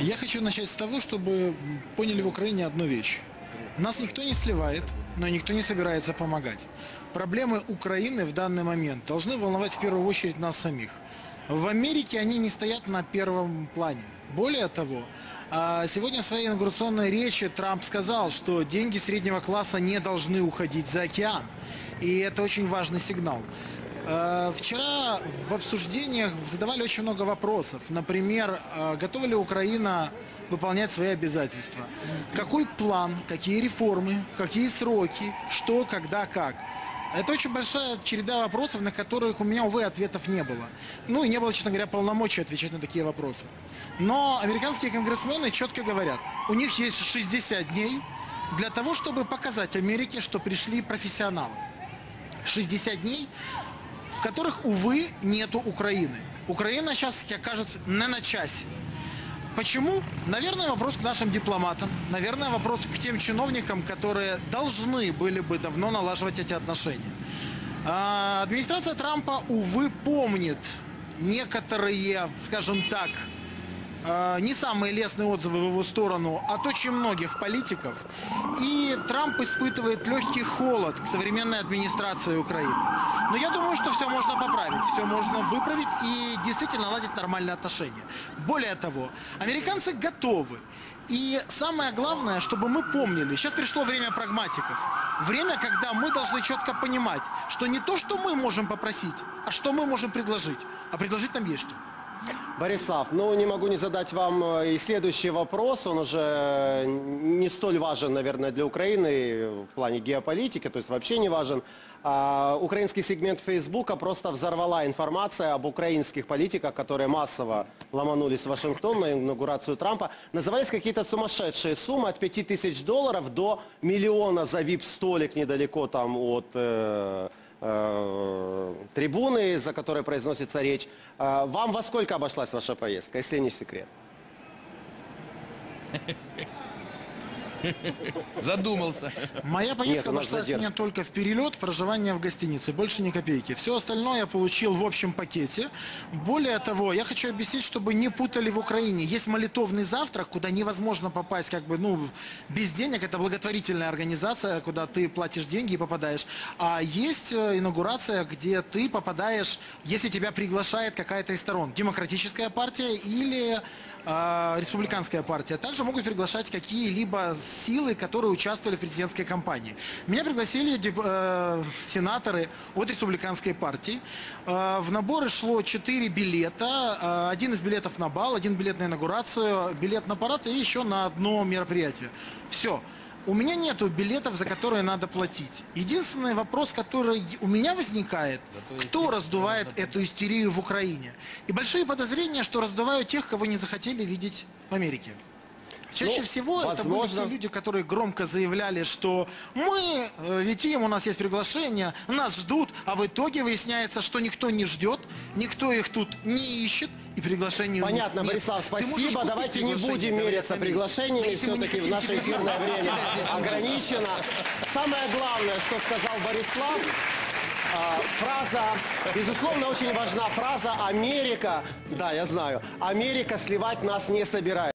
Я хочу начать с того, чтобы поняли в Украине одну вещь. Нас никто не сливает, но никто не собирается помогать. Проблемы Украины в данный момент должны волновать в первую очередь нас самих. В Америке они не стоят на первом плане. Более того, а, сегодня в своей инаугурационной речи Трамп сказал, что деньги среднего класса не должны уходить за океан. И это очень важный сигнал. Э, Вчера в обсуждениях задавали очень много вопросов. Например, э, готова ли Украина выполнять свои обязательства? Какой план, какие реформы, в какие сроки, что, когда, как? Это очень большая череда вопросов, на которых у меня, увы, ответов не было. Ну и не было, честно говоря, полномочий отвечать на такие вопросы. Но американские конгрессмены четко говорят, у них есть 60 дней для того, чтобы показать Америке, что пришли профессионалы. 60 дней, в которых, увы, нету Украины. Украина сейчас, как кажется, не на часе. Почему? Наверное, вопрос к нашим дипломатам. Наверное, вопрос к тем чиновникам, которые должны были бы давно налаживать эти отношения. А, Администрация Трампа, увы, помнит некоторые, скажем так, э, не самые лестные отзывы в его сторону от очень многих политиков. И Трамп испытывает легкий холод к современной администрации Украины. Но я думаю, что все можно поправить, все можно выправить и действительно наладить нормальные отношения. Более того, американцы готовы. И самое главное, чтобы мы помнили, сейчас пришло время прагматиков. Время, когда мы должны четко понимать, что не то, что мы можем попросить, а что мы можем предложить. А предложить нам есть что. Борислав, ну не могу не задать вам э, и следующий вопрос. Он уже не столь важен, наверное, для Украины в плане геополитики, то есть вообще не важен. А, украинский сегмент Фейсбука просто взорвала информация об украинских политиках, которые массово ломанулись в Вашингтон на инаугурацию Трампа. Назывались какие-то сумасшедшие суммы от 5000 долларов до миллиона за вип-столик недалеко там от... э, э, трибуны, за которой произносится речь. Э, Вам во сколько обошлась ваша поездка, если не секрет? Задумался. Моя поездка обошлась меня только в перелет, проживание в гостинице, больше ни копейки. Все остальное я получил в общем пакете. Более того, я хочу объяснить, чтобы не путали в Украине. Есть молитовный завтрак, куда невозможно попасть как бы, ну, без денег. Это благотворительная организация, куда ты платишь деньги и попадаешь. А есть э, инаугурация, где ты попадаешь, если тебя приглашает какая-то из сторон. Демократическая партия или э, республиканская партия. Также могут приглашать какие-либо силы, которые участвовали в президентской кампании. Меня пригласили деп- э, сенаторы от республиканской партии. Э, в наборы шло 4 билета. Э, один из билетов на бал, один билет на инаугурацию, билет на парад и еще на одно мероприятие. Все. У меня нету билетов, за которые надо платить. Единственный вопрос, который у меня возникает, кто раздувает эту истерию в Украине? И большие подозрения, что раздувают тех, кого не захотели видеть в Америке. Чаще Ну, всего это были возможно. те люди, которые громко заявляли, что мы э, летим, у нас есть приглашение, нас ждут, а в итоге выясняется, что никто не ждет, никто их тут не ищет, и них Понятно, нет. Борислав, спасибо. Давайте не приглашение, будем меряться приглашениями. Все-таки в наше эфирное время ограничено. Самое главное, что сказал Борислав, а, фраза, безусловно, очень важна фраза «Америка», да, я знаю, «Америка сливать нас не собирается».